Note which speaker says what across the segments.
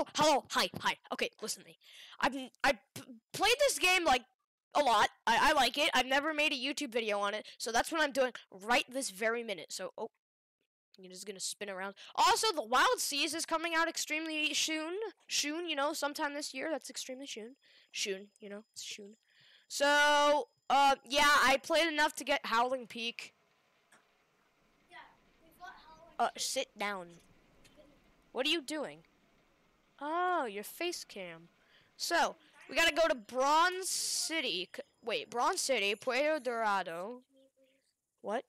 Speaker 1: hello, hello, hi, hi. Okay, listen to me. I've I p- played this game like a lot. I, I like it. I've never made a YouTube video on it, so that's what I'm doing right this very minute. So, oh, you're just gonna spin around. Also, the Wild Seas is coming out extremely soon. Soon, you know, sometime this year. That's extremely soon. Soon, you know, soon. So, uh, yeah, I played enough to get Howling Peak. Yeah, we've got Howling uh, sit down. What are you doing? Oh, your face cam. So, we gotta go to Bronze City. Wait, Bronze City, Puerto Dorado. What?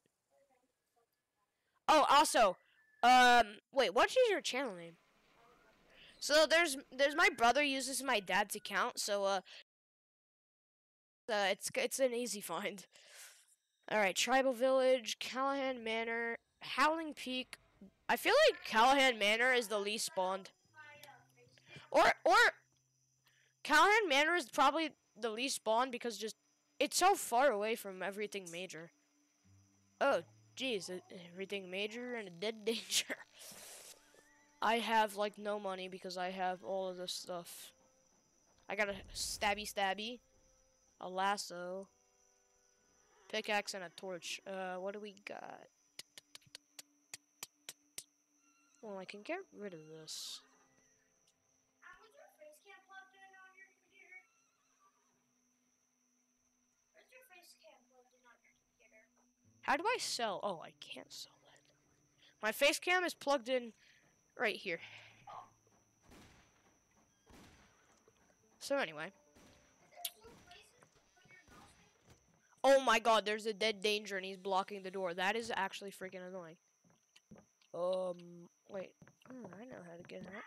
Speaker 1: Oh, also, um, wait, what is your channel name? So there's there's my brother uses my dad's account, so uh, uh it's it's an easy find. All right, Tribal Village, Callahan Manor, Howling Peak. I feel like Callahan Manor is the least spawned. Or or Callahan Manor is probably the least spawned because just it's so far away from everything major. Oh, jeez, everything major and a dead danger. I have like no money because I have all of this stuff. I got a stabby stabby, a lasso, pickaxe, and a torch. Uh, what do we got? Well, I can get rid of this. How do I sell? Oh, I can't sell that. My face cam is plugged in right here. So anyway. Oh my god, there's a dead danger and he's blocking the door. That is actually freaking annoying. Um, wait. Hmm, I know how to get that.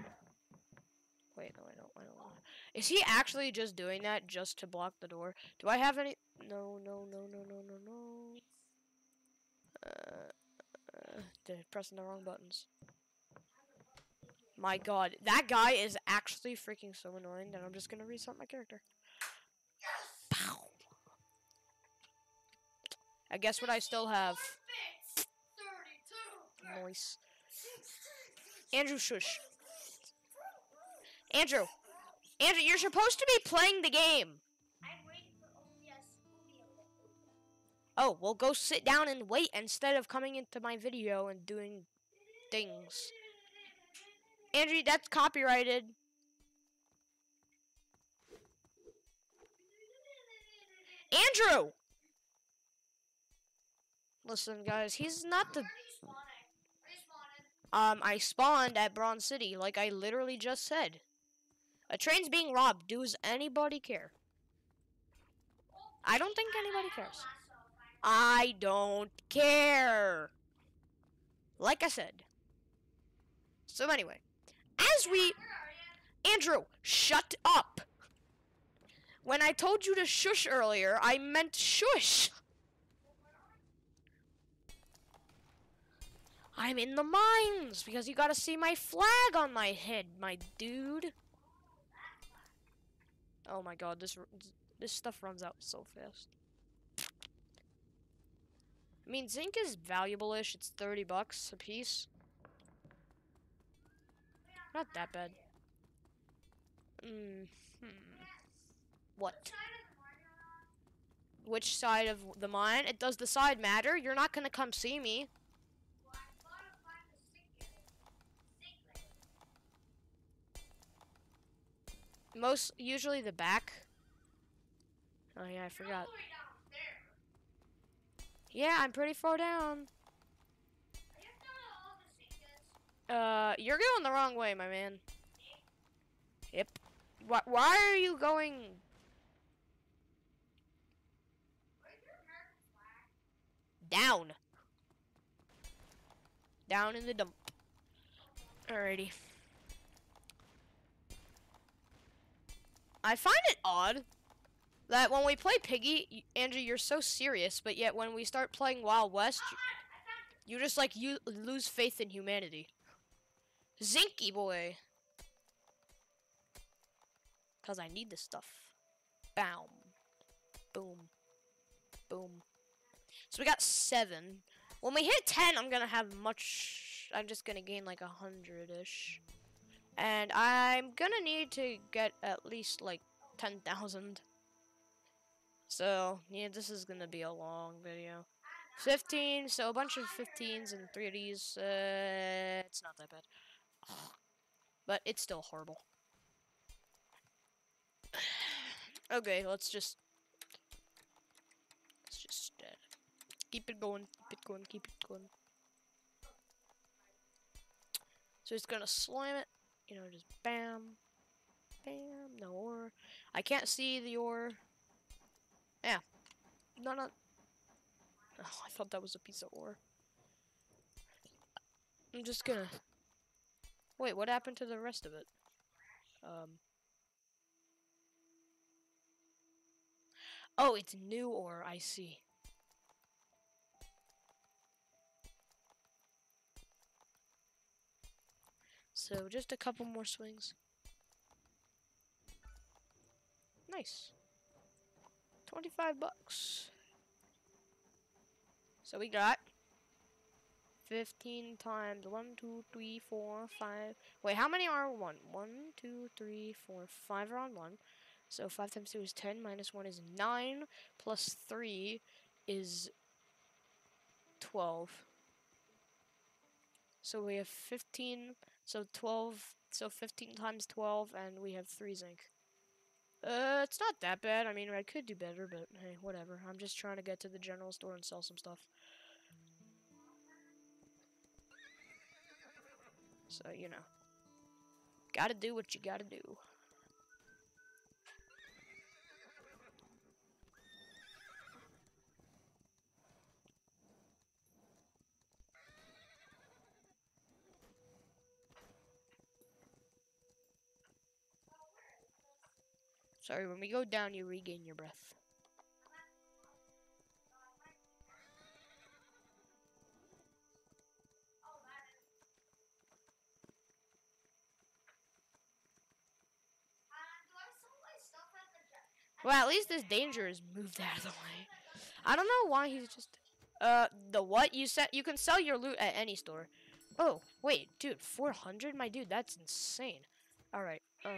Speaker 1: Wait, no, I don't. I don't want. Is he actually just doing that just to block the door? Do I have any? No, no, no, no, no, no, no. Uh, uh, they're pressing the wrong buttons. My god, that guy is actually freaking so annoying that I'm just gonna reset my character. Pow. I guess what I still have. Noise. Andrew, shush. Andrew. Andrew, you're supposed to be playing the game. Oh, well, go sit down and wait instead of coming into my video and doing things. Andrew, that's copyrighted. Andrew! Listen, guys, he's not the. Um, I spawned at Bronze City, like I literally just said. A train's being robbed. Does anybody care? I don't think anybody cares. I don't care. Like I said. So anyway, as we Andrew, shut up. When I told you to shush earlier, I meant shush. I'm in the mines because you gotta see my flag on my head, my dude. Oh my god, this this stuff runs out so fast. I mean, zinc is valuable-ish. It's 30 bucks a piece. Not that bad. Mm hmm. What? Which side of the mine? It does the side matter? You're not gonna come see me. Most usually the back. Oh yeah, I forgot. Yeah, I'm pretty far down. Uh, you're going the wrong way, my man. Yep. Why, why are you going? Down. Down in the dump. Alrighty. I find it odd that when we play Piggy, Andrew, you're so serious, but yet when we start playing Wild West, you, you just like you lose faith in humanity. Zinky boy. Cause I need this stuff. Boom. Boom. Boom. So we got seven. When we hit ten, I'm gonna have much. I'm just gonna gain like a hundred ish. And I'm gonna need to get at least like 10,000. So, yeah, this is gonna be a long video. 15, so a bunch of 15s and 3 of these. Uh, it's not that bad. But it's still horrible. okay, let's just... Let's just uh, keep it going, keep it going, keep it going. So it's gonna slam it, you know, just bam, bam, no ore. I can't see the ore. Yeah, no, no. Oh, I thought that was a piece of ore. I'm just gonna. Wait, what happened to the rest of it? Um. Oh, it's new ore. I see. So just a couple more swings. Nice. 25 bucks. So we got 15 times 1, 2, 3, 4, 5. Wait, how many are 1? 1, 2, 3, 4, 5 are on 1. So 5 times 2 is 10, minus 1 is 9, plus 3 is 12. So we have 15 so 12, so 15 times 12, and we have 3 zinc. Uh, it's not that bad. I mean, I could do better, but hey, whatever. I'm just trying to get to the general store and sell some stuff. So, you know. Gotta do what you gotta do. Sorry, when we go down, you regain your breath. Well, at least this danger is moved out of the way. I don't know why he's just... Uh, the what? You said you can sell your loot at any store. Oh, wait, dude, 400? My dude, that's insane. Alright, um...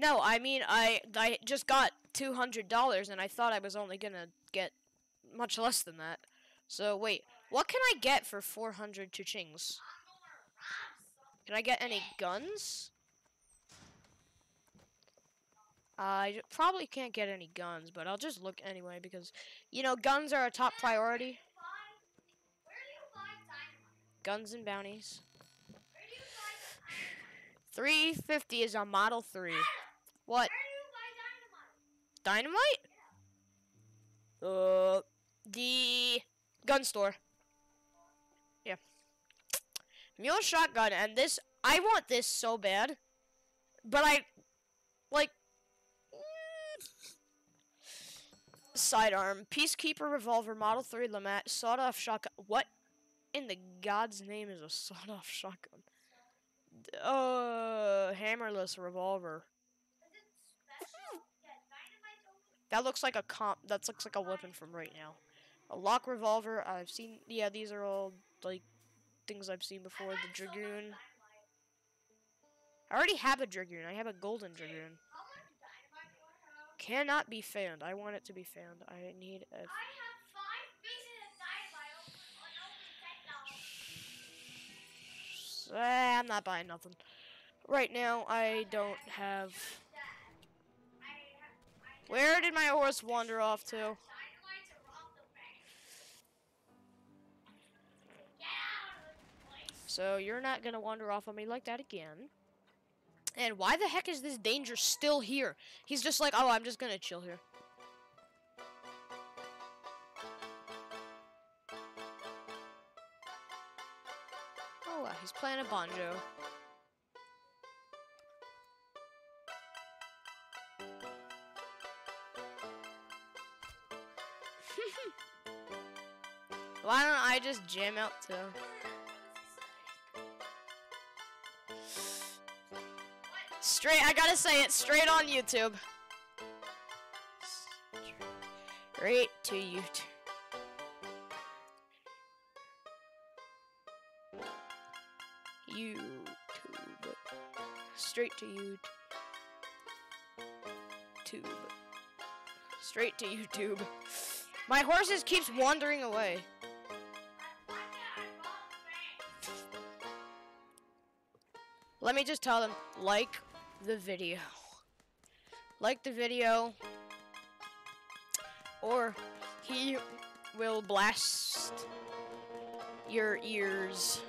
Speaker 1: No, I mean I I just got two hundred dollars, and I thought I was only gonna get much less than that. So wait, what can I get for four hundred cha-chings? Can I get any guns? I probably can't get any guns, but I'll just look anyway because, you know, guns are a top priority. Guns and bounties. 350 is a Model 3. Dynamite? Uh, the gun store. Yeah. Mule shotgun, and this, I want this so bad. But I, like, sidearm, Peacekeeper revolver, Model 3 LeMat, sawed-off shotgun. What in the God's name is a sawed-off shotgun? Uh, hammerless revolver. That looks like a comp. That looks like a weapon from right now. A lock revolver. I've seen. Yeah, these are all like things I've seen before. The dragoon. I already have a dragoon. I have a golden dragoon. Cannot be found. I want it to be found. I need a. Eh, I'm not buying nothing. Right now, I don't have where did my horse wander off to? So you're not gonna wander off on me like that again. And why the heck is this danger still here? He's just like, oh, I'm just gonna chill here. Oh, wow, he's playing a banjo. Why don't I just jam out to... Straight, I gotta say it, straight on YouTube. Straight to YouTube. YouTube. Straight to you. Tube. Straight to YouTube. My horses keeps wandering away. Let me just tell them, like the video. Like the video. Or he will blast your ears.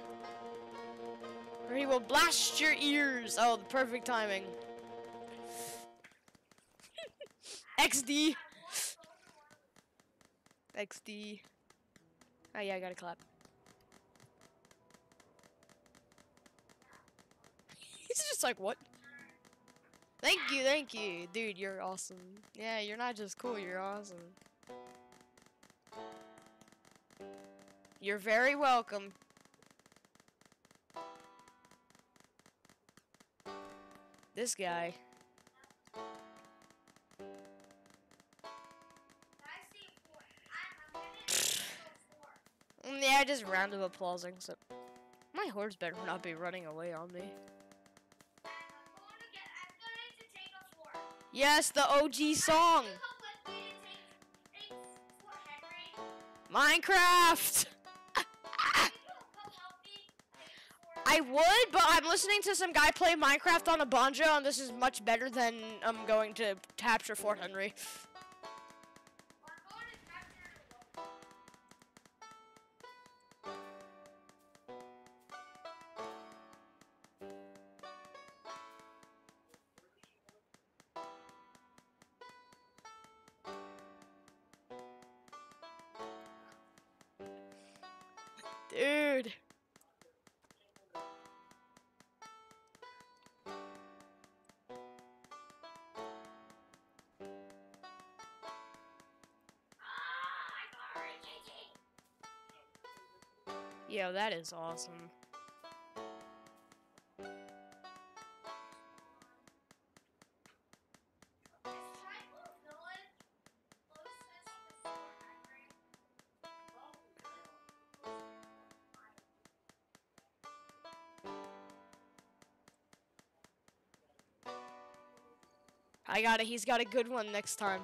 Speaker 1: Or he will blast your ears. Oh, the perfect timing. XD. XD. Oh ah, yeah, I gotta clap. He's just like, what? Thank you, thank you. Dude, you're awesome. Yeah, you're not just cool, you're awesome. You're very welcome. This guy. Yeah, just round of applausing. So my horse better not be running away on me. Yes, the OG song. Minecraft. I would, but I'm listening to some guy play Minecraft on a banjo, and this is much better than I'm going to capture Fort Henry. Dude. Yo, that is awesome. I got it. He's got a good one next time.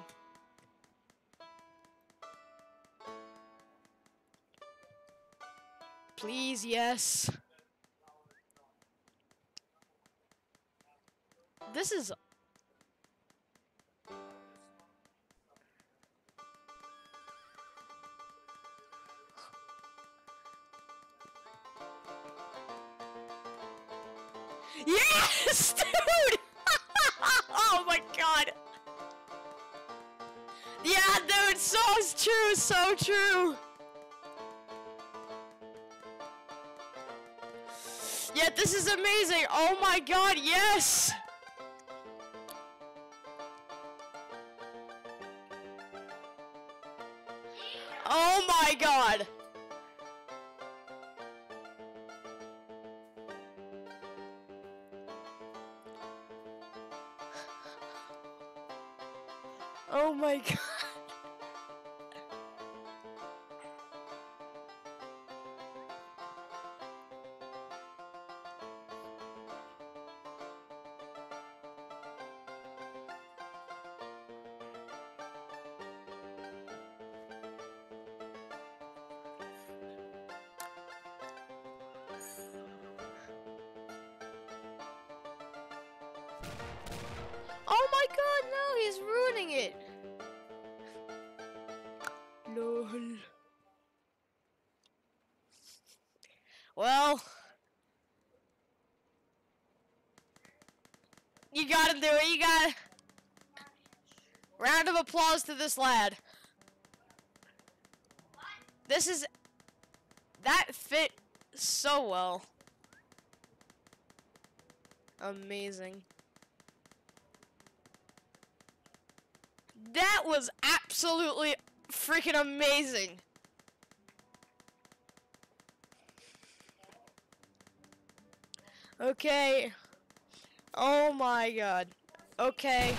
Speaker 1: Please, yes. This is Oh my god. Round of applause to this lad. This is. That fit so well. Amazing. That was absolutely freaking amazing. Okay. Oh my god. Okay.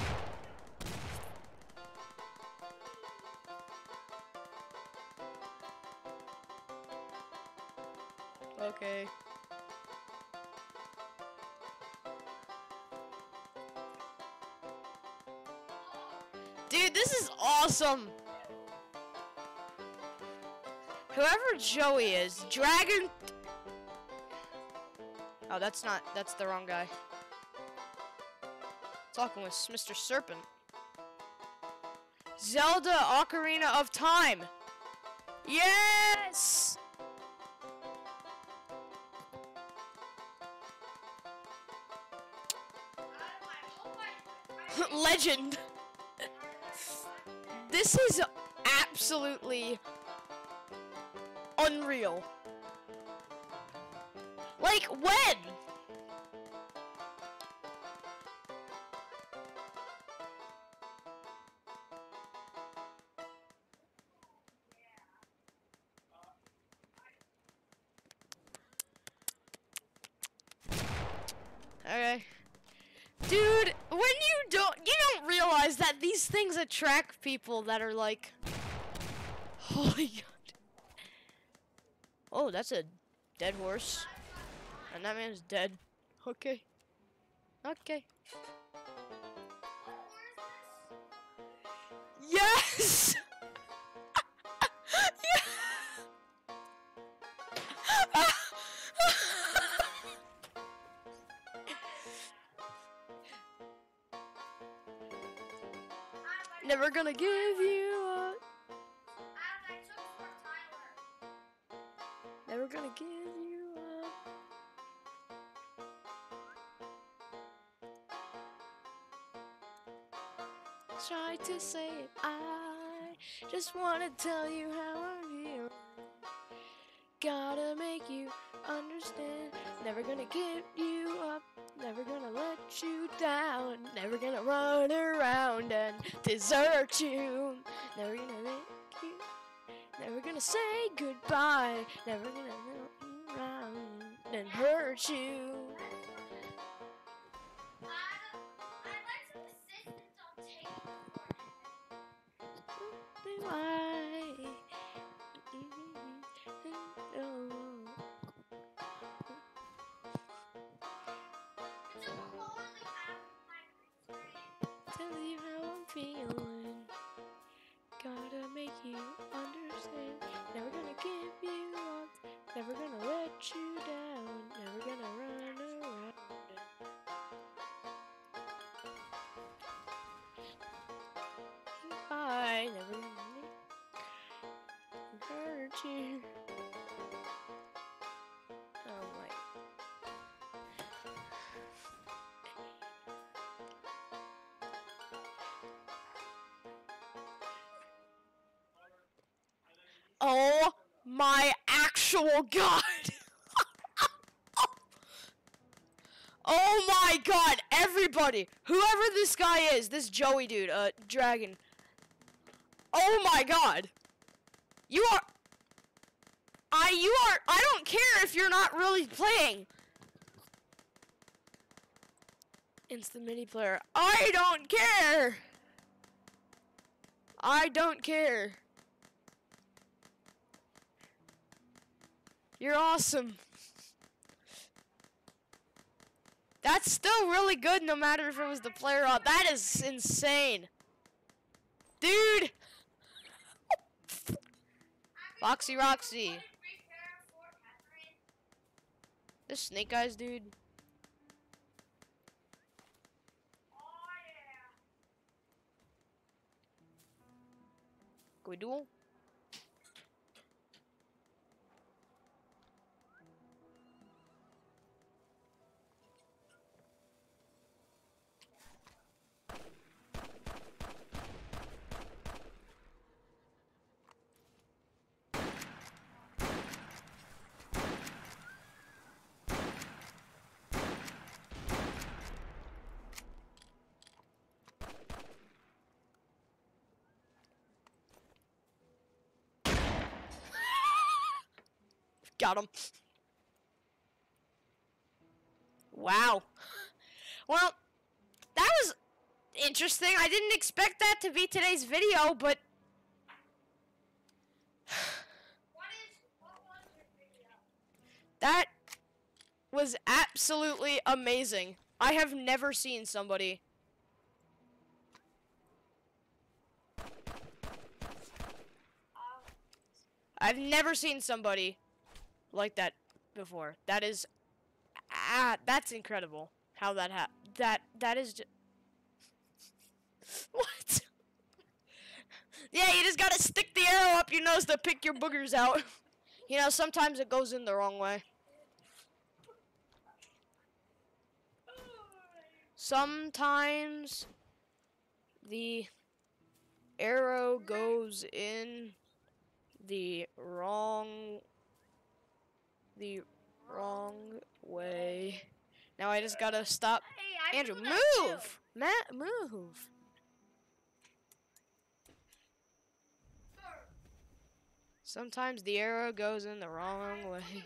Speaker 1: Whoever Joey is, Dragon. Oh, that's not. That's the wrong guy. Talking with Mr. Serpent. Zelda Ocarina of Time. Yes! Legend. This is absolutely unreal. Like, when? Okay. Dude, when you don't you don't realize that these things attract people that are like Holy god. Oh, that's a dead horse. And that man's dead. Okay. Okay. Yes! Never gonna give you Try to say it. I just wanna tell you how I feel. Gotta make you understand. Never gonna give you up. Never gonna let you down. Never gonna run around and desert you. Never gonna make you. Never gonna say goodbye. Never gonna look around and hurt you. You Oh my actual god! oh my god, everybody! Whoever this guy is, this Joey dude, uh, dragon. Oh my god! You are. I, you are. I don't care if you're not really playing. Instant mini player. I don't care! I don't care. You're awesome. That's still really good no matter if it was the player or That is insane. Dude! Foxy Roxy. This snake eyes dude. Can we duel? Got him. Wow. Well, that was interesting. I didn't expect that to be today's video, but... That was absolutely amazing. I have never seen somebody... I've never seen somebody like that before. That is, ah, that's incredible. How that ha that that is. Ju- what? yeah, you just gotta stick the arrow up your nose to pick your boogers out. you know, sometimes it goes in the wrong way. Sometimes the arrow goes in the wrong the wrong way. Now I just gotta stop.
Speaker 2: Hey,
Speaker 1: Andrew, move! Matt, move! Sometimes the arrow goes in the wrong way.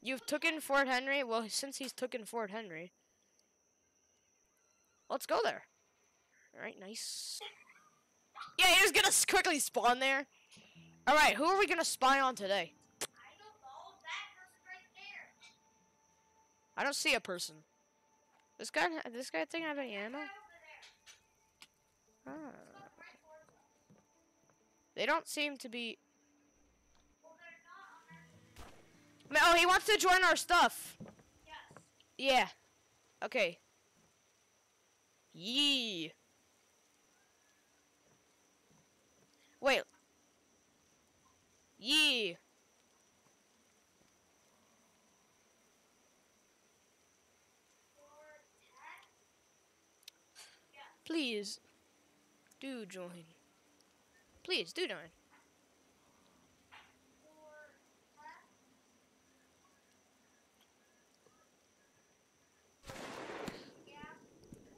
Speaker 1: You've taken Fort Henry? Well, since he's taken Fort Henry. Let's go there. Alright, nice. Yeah, you're just gonna quickly spawn there. Alright, who are we gonna spy on today? I don't see a person. This guy, this guy thing have any ammo? Ah. They don't seem to be. Oh, he wants to join our stuff. Yes. Yeah. Okay. Yee. Wait. Yee. Please. Do join. Please, do join.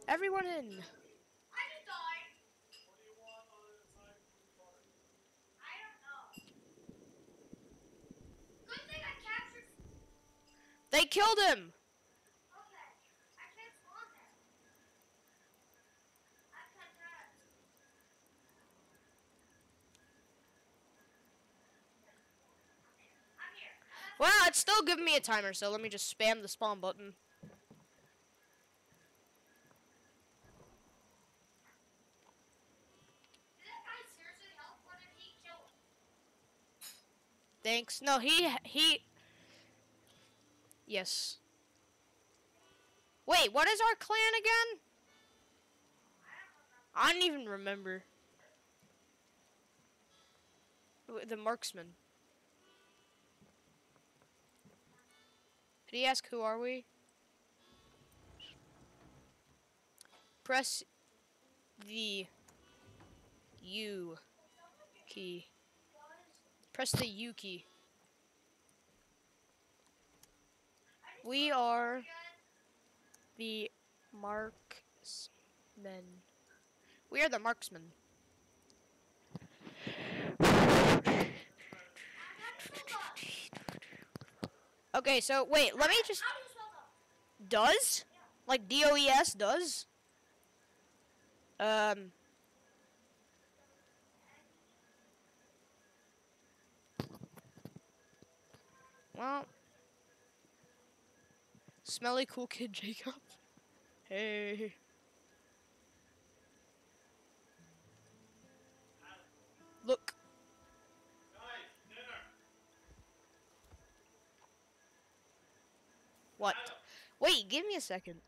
Speaker 1: Everyone in. They killed him. Well, it's still giving me a timer, so let me just spam the spawn button. Thanks. No, he he. Yes. Wait, what is our clan again? I don't even remember. The marksman. Did he ask who are we? Press the U key. Press the U key. We are the marksmen. We are the marksmen. Okay, so wait, let me just does like D O E S does. Um. Well, smelly cool kid Jacob. Hey. Look. What? Wait, give me a second.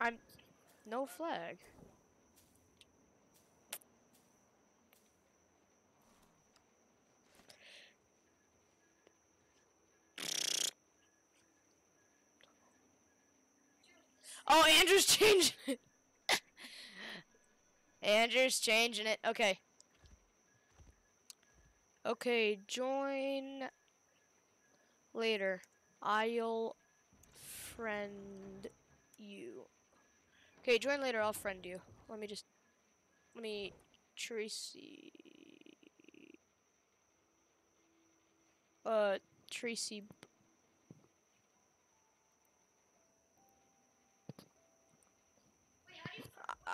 Speaker 1: I'm no flag. Oh, Andrew's changing it. Andrew's changing it. Okay. Okay, join later. I'll friend you. Okay, join later. I'll friend you. Let me just. Let me. Tracy. Uh, Tracy.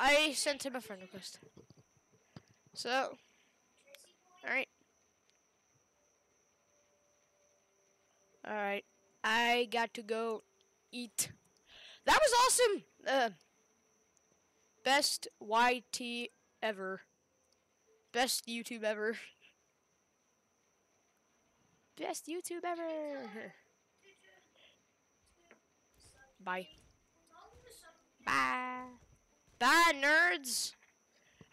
Speaker 1: I sent him a friend request. So. Alright. Alright. I got to go eat. That was awesome! Uh, best YT ever. Best YouTube ever. Best YouTube ever. Bye. Bye. Bye, nerds.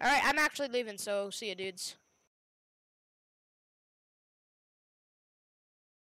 Speaker 1: Alright, I'm actually leaving, so see you, dudes.